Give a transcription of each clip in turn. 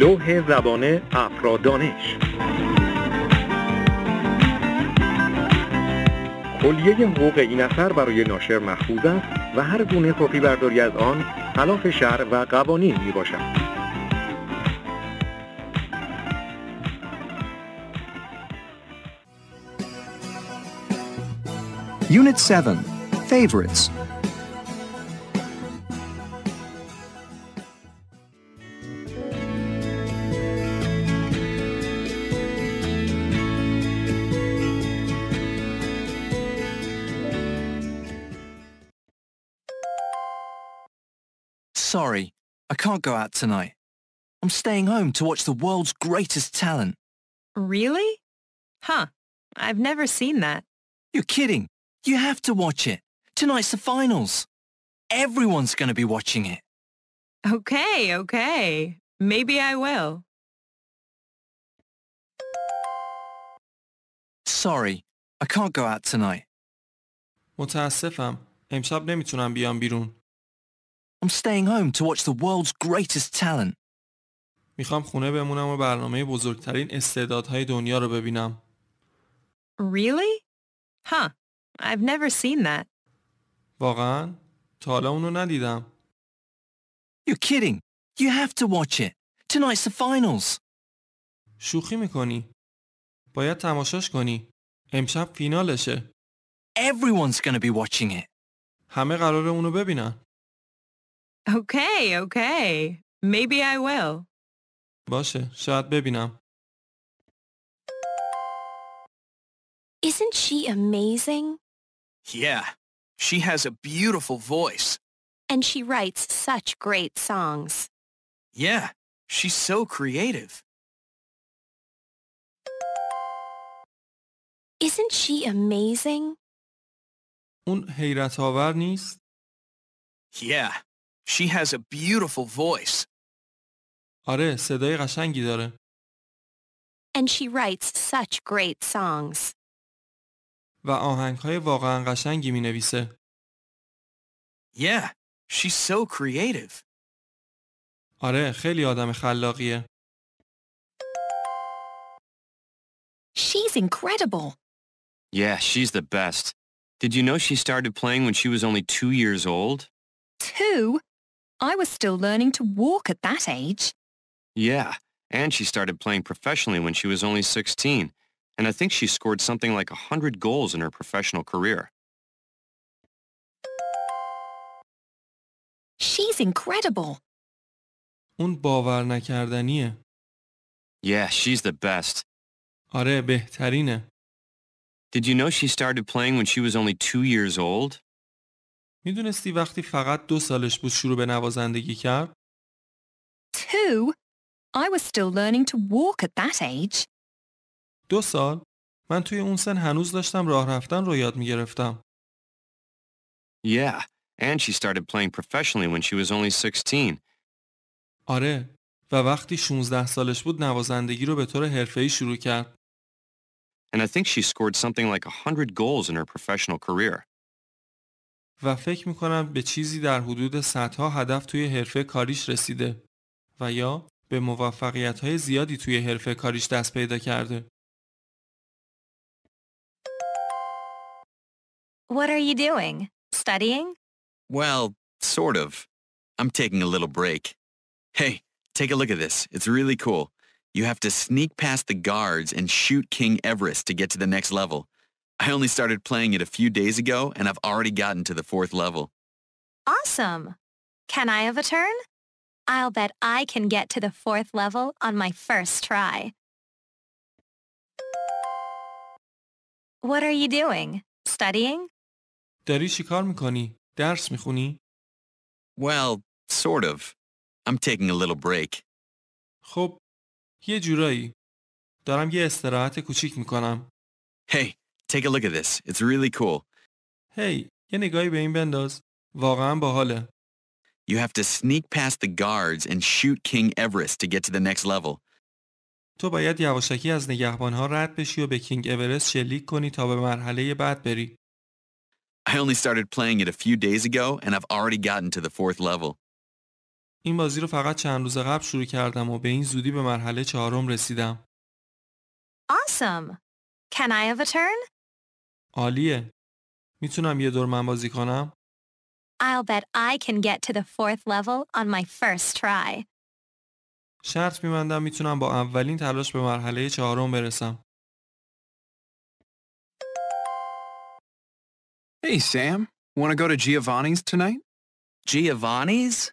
لوح زبان افرادانش کلیه حقوق این اثر برای ناشر محفوظ است و هر گونه کپی برداری از آن خلاف شرع و قوانین می باشد. Unit 7 Favorites can't go out tonight. I'm staying home to watch the world's greatest talent. Really? Huh. I've never seen that. You're kidding. You have to watch it. Tonight's the finals. Everyone's going to be watching it. Okay, okay. Maybe I will. Sorry, I can't go out tonight. متاسفم. امشب نمیتونم بیام بیرون. I'm staying home to watch the world's greatest talent. می‌خوام خونه بمونم و برنامه بزرگترین استعدادهای دنیا رو ببینم. Really? Huh. I've never seen that. واقعا؟ تا حالا اونو ندیدم. You're kidding. You have to watch it. Tonight's the finals. شوخی می‌کنی. باید تماشاش کنی. امشب فینالشه. Everyone's going to be watching it. همه قراره اونو ببینن. Okay, okay. Maybe I will. باشه، شاید ببینم. Isn't she amazing? Yeah, she has a beautiful voice. And she writes such great songs. Yeah, she's so creative. Isn't she amazing? اون حیرت آور نیست؟ Yeah, she has a beautiful voice. آره، صدای قشنگی داره. And she writes such great songs. و آهنگهای واقعا قشنگی می نویسه. Yeah, she's so creative. آره، خیلی آدم خلاقیه. She's incredible. Yeah, she's the best. Did you know she started playing when she was only two years old? Two? I was still learning to walk at that age. Yeah, and she started playing professionally when she was only 16. And I think she scored something like 100 goals in her professional career. She's incredible. اون باور نکردنیه. Yeah, she's the best. آره، بهترینه. Did you know she started playing when she was only two years old? میدونستی وقتی فقط دو سالش بود شروع به نوازندگی کرد؟ Two? I was still learning to walk at that age. دو سال؟ من توی اون سن هنوز داشتم راه رفتن رو یاد میگرفتم. Yeah, and she started playing professionally when she was only 16. آره و وقتی 16 سالش بود نوازندگی رو به طور حرفه‌ای شروع کرد. And I think she scored something like 100 goals in her professional career. و فکر می‌کنم به چیزی در حدود صدها هدف توی حرفه کاریش رسیده و یا به موفقیت های زیادی توی حرفه کاریش دست پیدا کرده. What are you doing? Studying? Well, sort of. I'm taking a little break. Hey, take a look at this. It's really cool. You have to sneak past the guards and shoot King Everest to get to the next level. I only started playing it a few days ago and I've already gotten to the fourth level. Awesome. Can I have a turn? I'll bet I can get to the fourth level on my first try. What are you doing? Studying? داری چی کار میکنی؟ درس میخونی؟ Well, sort of. I'm taking a little break. خب یه جورایی دارم یه استراحت کوچیک میکنم. Hey, take a look at this. It's really cool. هی hey, یه نگاهی به این بنداز. واقعا باحاله. You have to sneak past the guards and shoot King Everest to get to the next level. تو باید یواشکی از نگهبانها رد بشی و به کینگ اورست شلیک کنی تا به مرحله بعد بری. I only started playing it a few days ago and I've already gotten to the fourth level. این بازی رو فقط چند روز قبل شروع کردم و به این زودی به مرحله چهارم رسیدم. Awesome. Can I have a turn? عالیه. میتونم یه دور من بازی کنم؟ I'll bet I can get to the fourth level on my first try. شرط میبندم میتونم با اولین تلاش به مرحله چهارم برسم. Hey, Sam. Want to go to Giovanni's tonight? Giovanni's?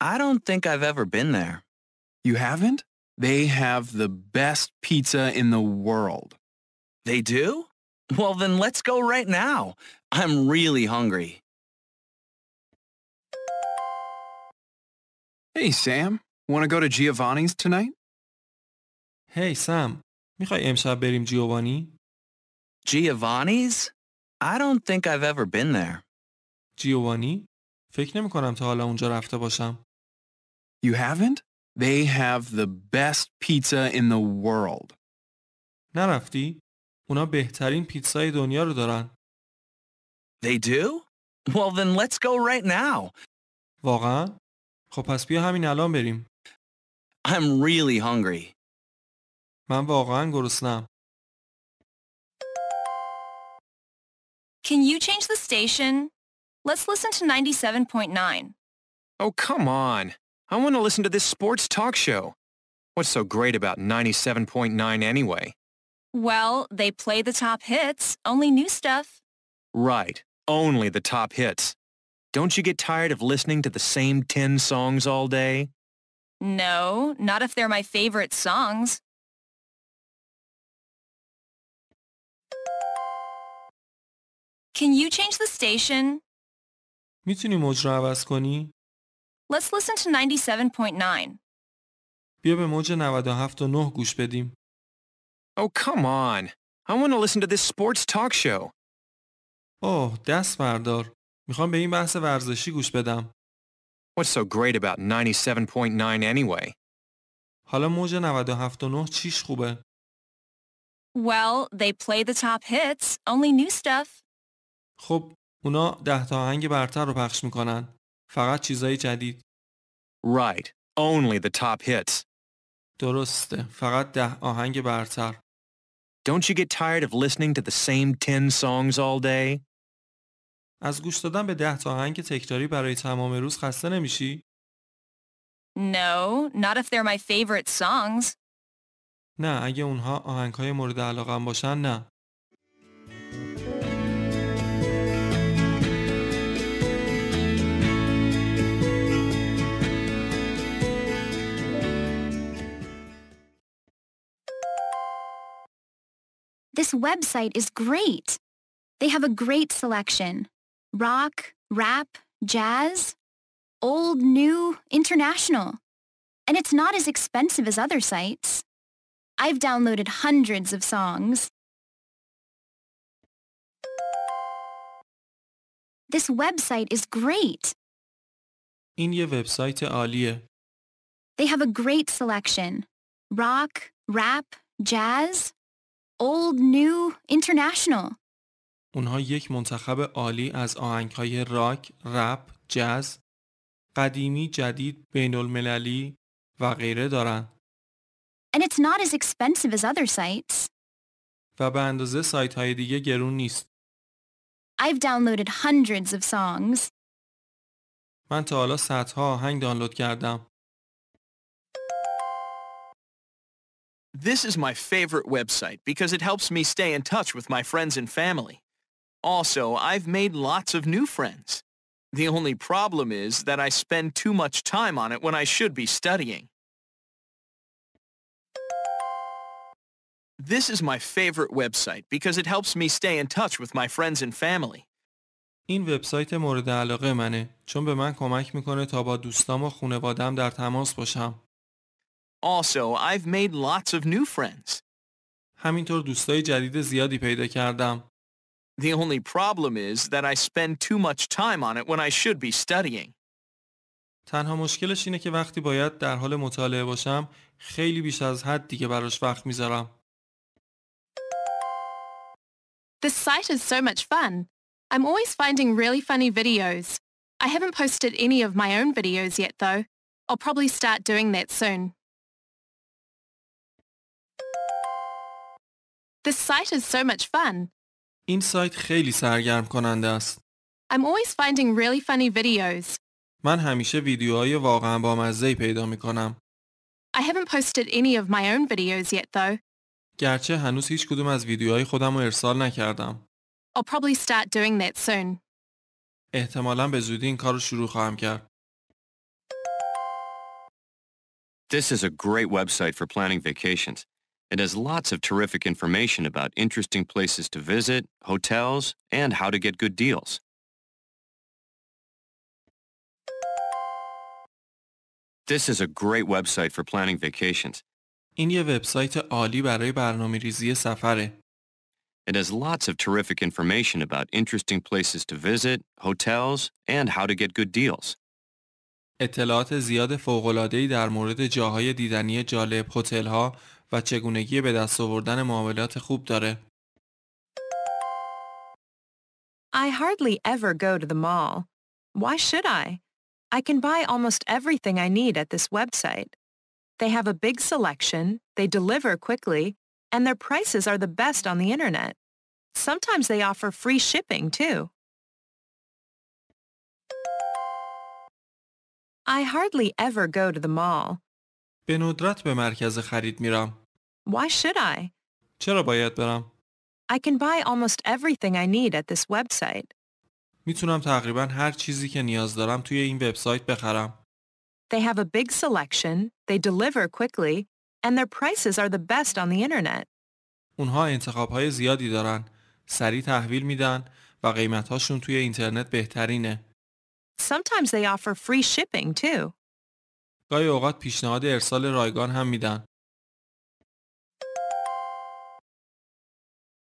I don't think I've ever been there. You haven't? They have the best pizza in the world. They do? Well, then let's go right now. I'm really hungry. Hey, Sam. Want to go to Giovanni's tonight? هی سم، میخوای امشب بریم جیوانی؟ Giovanni's? I don't think I've ever been there. جیوانی؟ فکر نمی کنم تا حالا اونجا رفته باشم. You haven't? They have the best pizza in the world. نرفتی؟ اونا بهترین پیتزای دنیا رو دارن. They do? Well, then let's go right now. واقعا؟ خب پس بیا همین الان بریم. I'm really hungry. من واقعا گرسنم. Can you change the station? Let's listen to 97.9. Oh, come on. I want to listen to this sports talk show. What's so great about 97.9 anyway? Well, they play the top hits, only new stuff. Right. Only the top hits. Don't you get tired of listening to the same 10 songs all day? No, not if they're my favorite songs. Can you change the station? میتونی موج رو عوض کنی؟ Let's listen to 97.9. بیا به موج 97 و 9 گوش بدیم. Oh, come on. I want to listen to this sports talk show. اوه دست بردار. میخوام به این بحث ورزشی گوش بدم. What's so great about 97.9 anyway? حالا موج 97 و 9 چیش خوبه؟ Well, they play the top hits, only new stuff. خب اونا ده تا آهنگ برتر رو پخش میکنن. فقط چیزای جدید. Right. Only the top hits. درسته. فقط ده آهنگ برتر. Don't you get tired of listening to the same 10 songs all day? از گوش دادن به ده تا آهنگ تکراری برای تمام روز خسته نمیشی؟ No, not if they're my favorite songs. نه اگه اونها آهنگهای مورد علاقم باشن نه. This website is great. They have a great selection. Rock, rap, jazz, old, new, international. And it's not as expensive as other sites. I've downloaded hundreds of songs. This website is great. این یه وبسایت عالیه. They have a great selection. Rock, rap, jazz, old, new, international. اونها یک منتخب عالی از آهنگهای راک، رپ، جاز، قدیمی، جدید، بین المللی و غیره دارن. And it's not as expensive as other sites. و به اندازه سایت های دیگه گرون نیست. I've downloaded hundreds of songs. من تا حالا صدها آهنگ دانلود کردم. This is my favorite website because it helps me stay in touch with my friends and family. Also, I've made lots of new friends. The only problem is that I spend too much time on it when I should be studying. This is my favorite website because it helps me stay in touch with my friends and family. این وبسایت مورد علاقه منه چون به من کمک میکنه تا با دوستام و خانوادم در تماس باشم. Also, I've made lots of new friends. همینطور دوستای جدید زیادی پیدا کردم. The only problem is that I spend too much time on it when I should be studying. تنها مشکلش اینه که وقتی باید در حال مطالعه باشم خیلی بیش از حد دیگه براش وقت میذارم. This site is so much fun. I'm always finding really funny videos. I haven't posted any of my own videos yet though. I'll probably start doing that soon. This site is so much fun. این سایت خیلی سرگرم کننده است. I'm always finding really funny videos. من همیشه ویدیوهای واقعا بامزه‌ای پیدا می کنم. I haven't posted any of my own videos yet though. گرچه هنوز هیچ کدوم از ویدیوهای خودم رو ارسال نکردم. I'll probably start doing that soon. احتمالا به زودی این کار رو شروع خواهم کرد. This is a great website for planning vacations. It has lots of terrific information about interesting places to visit, hotels, and how to get good deals. This is a great website for planning vacations. این یه وبسایت عالی برای برنامه ریزی سفره. It has lots of terrific information about interesting places to visit, hotels, and how to get good deals. اطلاعات زیاد فوق‌العاده‌ای در مورد جاهای دیدنی جالب، هتل‌ها و چگونگی به دست آوردن معاملات خوب داره. I hardly ever go to the mall. Why should I? I can buy almost everything I need at this website. They have a big selection, they deliver quickly, and their prices are the best on the internet. Sometimes they offer free shipping too. I hardly ever go to the mall. به ندرت به مرکز خرید میرم. Why should I? چرا باید برم؟ I can buy almost everything I need at this website. می‌تونم تقریبا هر چیزی که نیاز دارم توی این وبسایت بخرم. They have a big selection, they deliver quickly, and their prices are the best on the internet. اونها انتخابهای زیادی دارن. سریع تحویل میدن و قیمتهاشون توی اینترنت بهترینه. Sometimes they offer free shipping too. گاهی اوقات پیشنهاد ارسال رایگان هم میدن.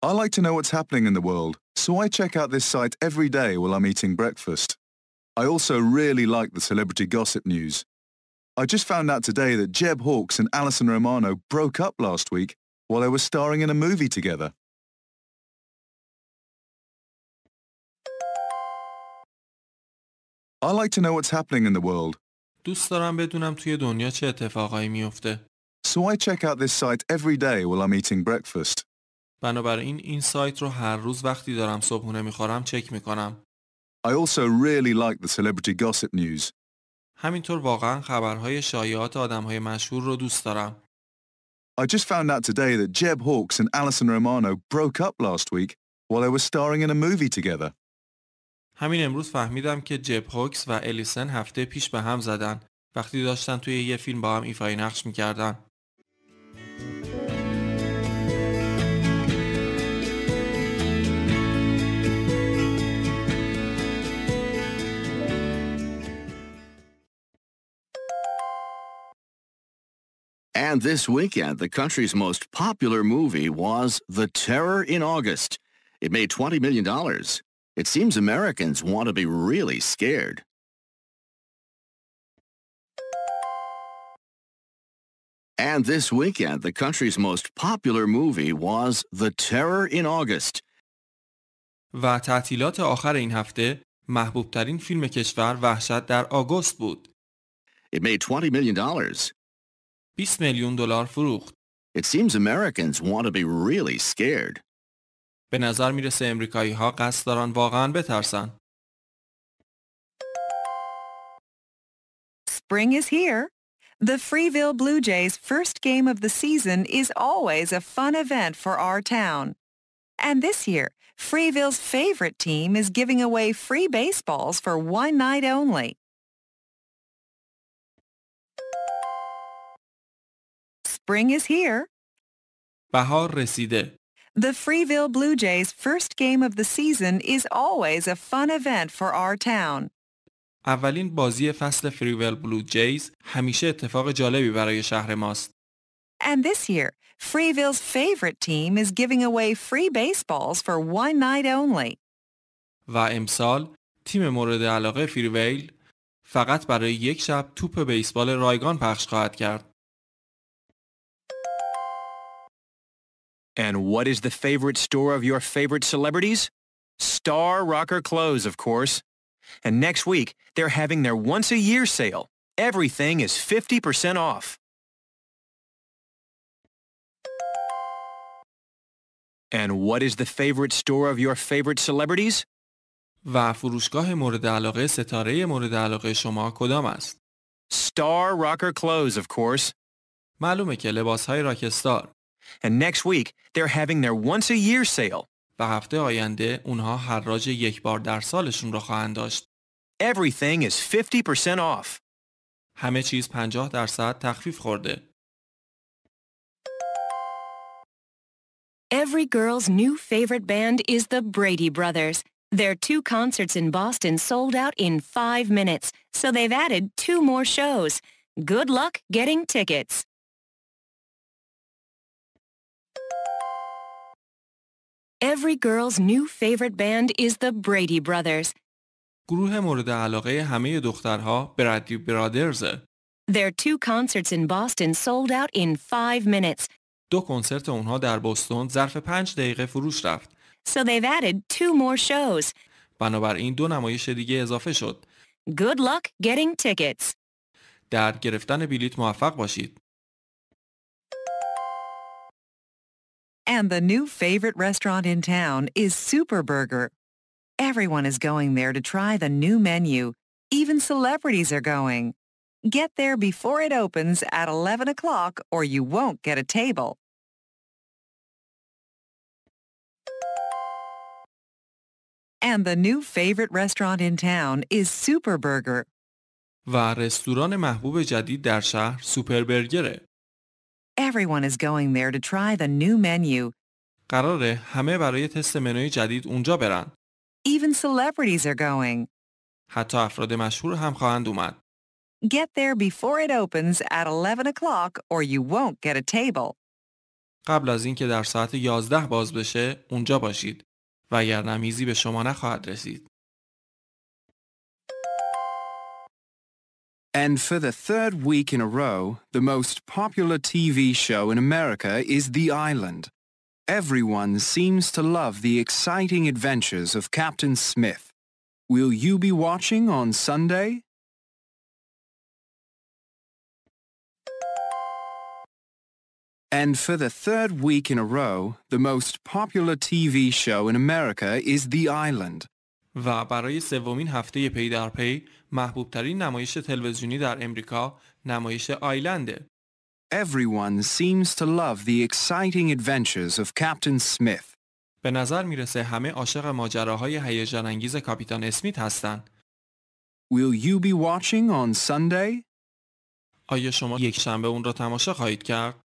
I like to know what's happening in the world, so I check out this site every day while I'm eating breakfast. I also really like the celebrity gossip news. I just found out today that Jeb Hawkes and Alison Romano broke up last week while they were starring in a movie together. I like to know what's happening in the world, دوست دارم بدونم توی دنیا چه اتفاقایی میفته. so I check out this site every day while I'm eating breakfast. بنابراین این سایت رو هر روز وقتی دارم صبحونه می‌خورم چک می‌کنم. I also really like the celebrity gossip news. همینطور واقعا خبرهای شایعات آدمهای مشهور رو دوست دارم. I just found out today that Jeb Hawkes and Alison Romano broke up last week while they were starring in a movie together. همین امروز فهمیدم که جب هوکس و الیسن هفته پیش به هم زدن وقتی داشتن توی یه فیلم با هم ایفای نقش می‌کردن. And this weekend, the country's most popular movie was The Terror in August. It made $20 million. It seems Americans want to be really scared. And this weekend, the country's most popular movie was The Terror in August. و تعطیلات آخر این هفته محبوب ترین فیلم کشور وحشت در آگوست بود. It made $20 million. 20 میلیون دلار فروخت. It seems Americans want to be really scared. به نظر میرسه امریکایی ها قصد دارن واقعا بترسن. Spring is here. The Freeville Blue Jays' first game of the season is always a fun event for our town. And this year, Freeville's favorite team is giving away free baseballs for one night only. Spring is here. بهار رسیده. The Freeville Blue Jays' first game of the season is always a fun event for our town. اولین بازی فصل فریول بلو جیز همیشه اتفاق جالبی برای شهر ماست. And this year, Freeville's favorite team is giving away free baseballs for one night only. و امسال تیم مورد علاقه فریویل فقط برای یک شب توپ بیسبال رایگان پخش خواهد کرد. And what is the favorite store of your favorite celebrities? Star Rocker Clothes, of course. And next week, they're having their once-a-year sale. Everything is 50% off. And what is the favorite store of your favorite celebrities? و فروشگاه مورد علاقه ستاره مورد علاقه شما کدام است؟ Star Rocker Clothes, of course. معلومه که لباس های راکستار And next week, they're having their once a year sale. و هفته آینده اونها حراج یک بار در سالشون را خواهند داشت. Everything is 50% off. همه چیز 50 درصد تخفیف خورده. Every girl's new favorite band is the Brady Brothers. Their two concerts in Boston sold out in five minutes, so they've added two more shows. Good luck getting tickets. Every girl's new favorite band is the Brady Brothers. گروه مورد علاقه همه دخترها برادی برادرزه. Their two concerts in Boston sold out in five minutes, دو کنسرت اونها در بوستون ظرف پنج دقیقه فروش رفت. so they've added two more shows. بنابراین دو نمایش دیگه اضافه شد. Good luck getting tickets. در گرفتن بلیط موفق باشید. And the new favorite restaurant in town is Super Burger. Everyone is going there to try the new menu. Even celebrities are going. Get there before it opens at 11 o'clock or you won't get a table. And the new favorite restaurant in town is Super Burger. و رستوران محبوب جدید در شهر سوپر برگره. Everyone is going there to try the new menu. قراره همه برای تست منوی جدید اونجا برن. Even celebrities are going. حتی افراد مشهور هم خواهند اومد. Get there before it opens at 11 o'clock or you won't get a table. قبل از اینکه در ساعت 11 باز بشه اونجا باشید. وگرنه میزی به شما نخواهد رسید. And for the third week in a row, the most popular TV show in America is The Island. Everyone seems to love the exciting adventures of Captain Smith. Will you be watching on Sunday? And for the third week in a row, the most popular TV show in America is The Island. و برای سومین هفته پی در پی محبوب ترین نمایش تلویزیونی در امریکا نمایش آیلنده. Everyone seems to love the exciting adventures of Captain Smith. به نظر می‌رسه همه عاشق ماجراهای هیجان انگیز کاپیتان اسمیت هستن. Will you be watching on Sunday? آیا شما یک شنبه اون را تماشا خواهید کرد؟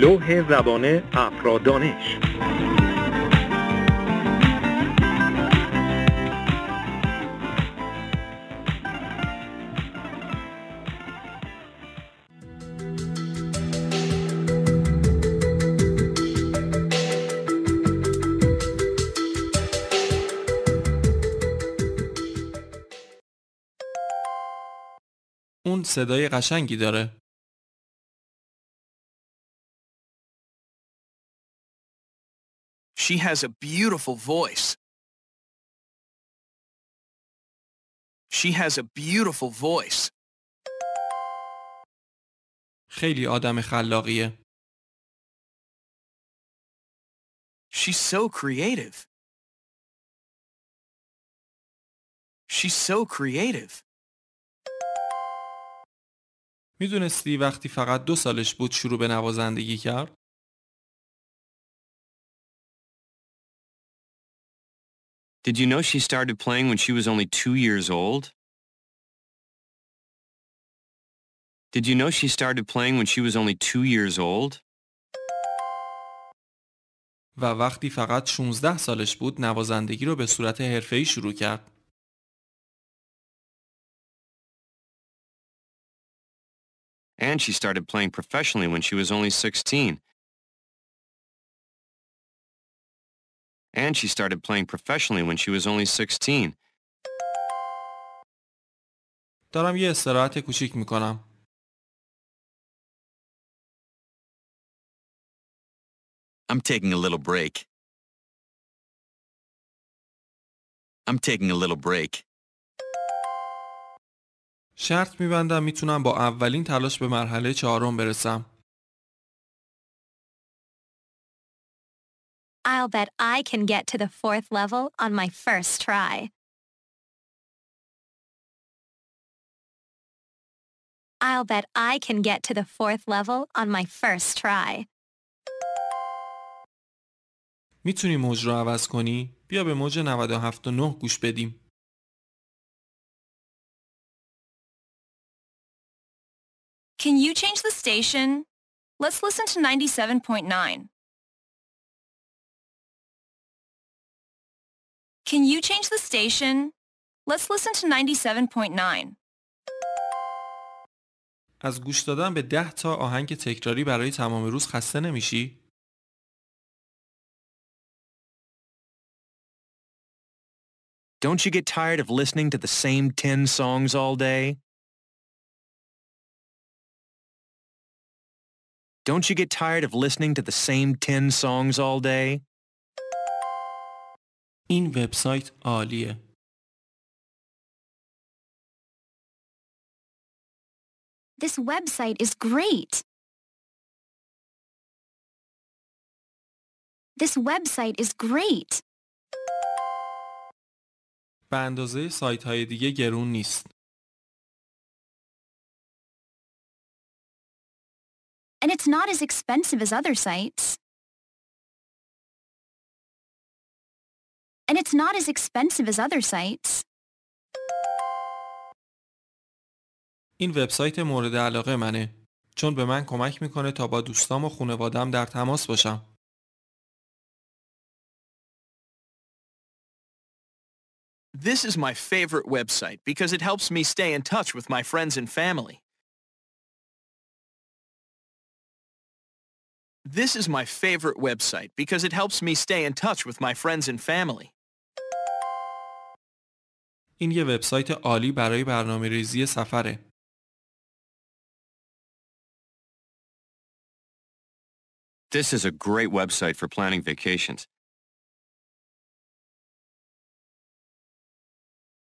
لوح زبان افرادانش اون صدای قشنگی داره. She has a beautiful voice. She has a beautiful voice. خیلی آدم خلاقیه. She's so creative. She's so creative. می‌دونستی وقتی فقط دو سالش بود شروع به نوازندگی کرد؟ Did you know she started playing when she was only two years old? Did you know she started playing when she was only two years old? و وقتی فقط 16 سالش بود نوازندگی رو به صورت حرفه‌ای شروع کرد. And she started playing professionally when she was only 16. And she started playing professionally when she was only 16. دارم یه استراحت کوچیک میکنم. I'm taking a little break. I'm taking a little break. شرط میبندم میتونم با اولین تلاش به مرحله چهارم برسم. I'll bet I can get to the fourth level on my first try. I'll bet I can get to the fourth level on my first try. میتونی موج رو عوض کنی؟ بیا به موج 97.9 گوش بدیم. Can you change the station? Let's listen to 97.9. Can you change the station? Let's listen to 97.9. از گوش دادن به 10 تا آهنگ تکراری برای تمام روز خسته نمیشی؟ Don't you get tired of listening to the same 10 songs all day? Don't you get tired of listening to the same 10 songs all day? این وبسایت عالیه. This website is great. This website is great. به اندازه سایت های دیگه گرون نیست. And it's not as expensive as other sites. And it's not as expensive as other sites. این وبسایت مورد علاقه منه چون به من کمک میکنه تا با دوستام و خانوادم در تماس باشم. This is my favorite website because it helps me stay in touch with my friends and family. This is my favorite website because it helps me stay in touch with my friends and family. این یه وبسایت عالی برای برنامه ریزی سفره. This is a great website for planning vacations.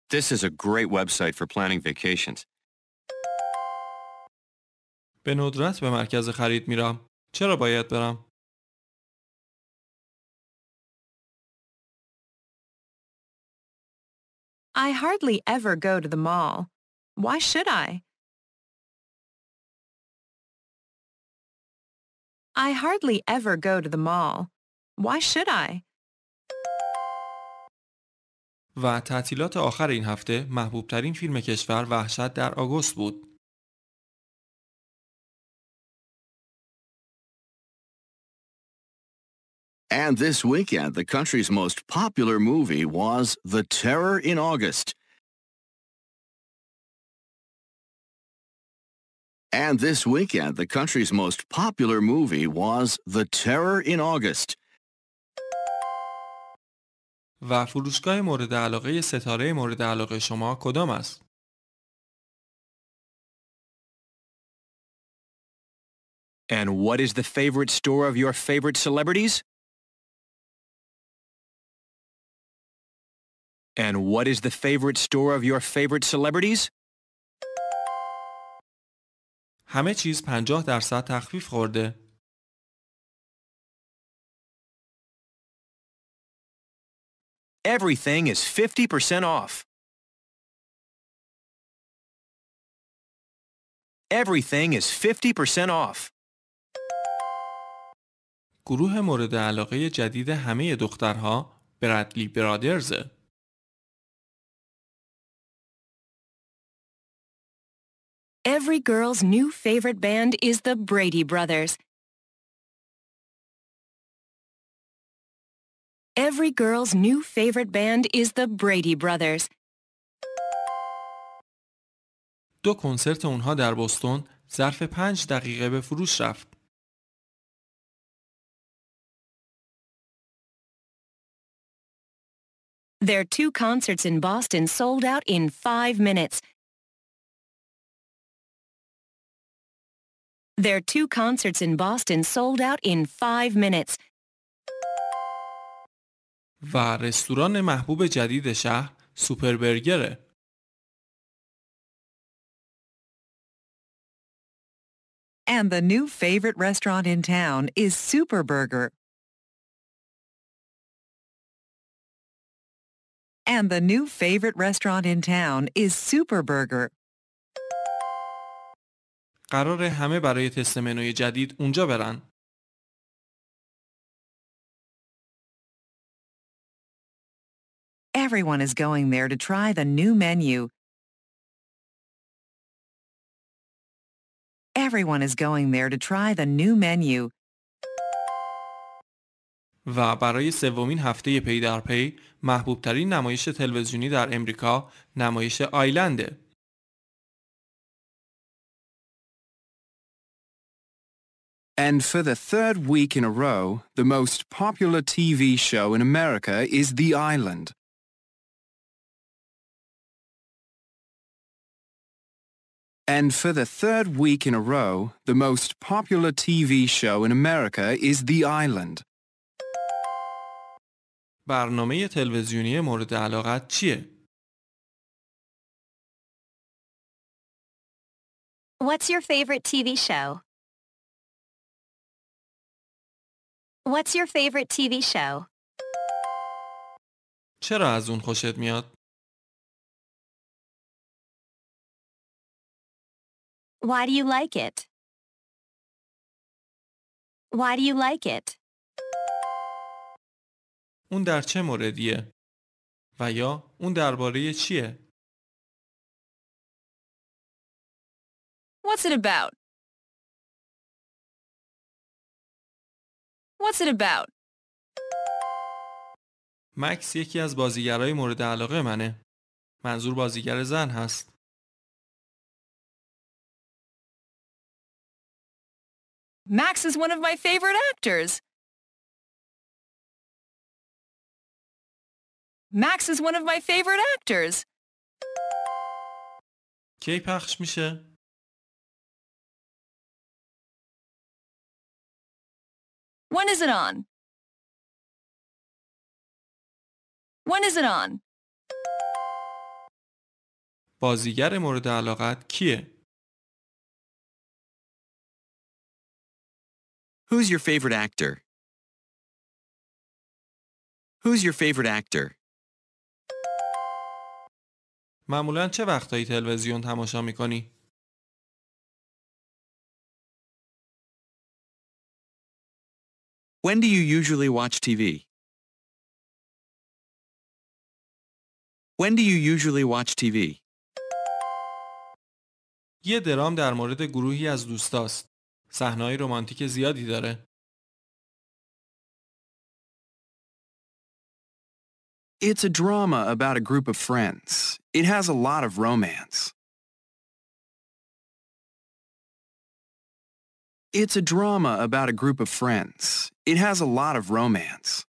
This is a great website for planning vacations. به ندرت به مرکز خرید میرم. چرا باید برم؟ I hardly ever go to the mall. Why should I? I hardly ever go to the mall. Why should I? و تعطیلات آخر این هفته محبوب ترین فیلم کشور وحشت در آگوست بود. And this weekend, the country's most popular movie was The Terror in August. And this weekend, the country's most popular movie was The Terror in August. و فروشگاه مورد علاقه ستاره مورد علاقه شما کدام است؟ And what is the favorite store of your favorite celebrities? And what is the favorite store of your favorite celebrities? همه چیز 50 درصد تخفیف خورده. Everything is 50% off. Everything is 50% off. گروه مورد علاقه جدید همه دخترها برادلی برادرزه. Every girl's new favorite band is the Brady Brothers. Every girl's new favorite band is the Brady Brothers. دو کنسرت اونها در بوستون ظرف پنج دقیقه به فروش رفت. Their two concerts in Boston sold out in five minutes. Their two concerts in Boston sold out in five minutes. و رستوران محبوب جدید شهر سوپر برگره. And the new favorite restaurant in town is Super Burger. And the new favorite restaurant in town is Super Burger. قرار همه برای تست منوی جدید اونجا برن. Everyone is going there to try the new menu. Everyone is going there to try the new menu. و برای سومین هفته پی در پی محبوب ترین نمایش تلویزیونی در امریکا نمایش آیلنده. And for the third week in a row, the most popular TV show in America is The Island. And for the third week in a row, the most popular TV show in America is The Island. برنامه تلویزیونی مورد علاقت چیه؟ What's your favorite TV show? What's your favorite TV show? چرا از اون خوشت میاد؟ Why do you like it? Why do you like it? اون در چه موردیه؟ و یا اون درباره چیه؟ What's it about? What's it about? مکس یکی از بازیگرای مورد علاقه منه. منظور بازیگر زن هست. Max is one of my favorite actors. Max is one of my favorite actors. کی پخش میشه؟ When is it on? When is it on? بازیگر مورد علاقت کیه؟ Who's your favorite actor? Who's your favorite actor? معمولا چه وقتایی تلویزیون تماشا می‌کنی؟ When do you usually watch TV? When do you usually watch TV? یه درام در مورد گروهی از دوستاست. صحنه‌های رمانتیک زیادی داره. It's a drama about a group of friends. It has a lot of romance. It's a drama about a group of friends. It has a lot of romance.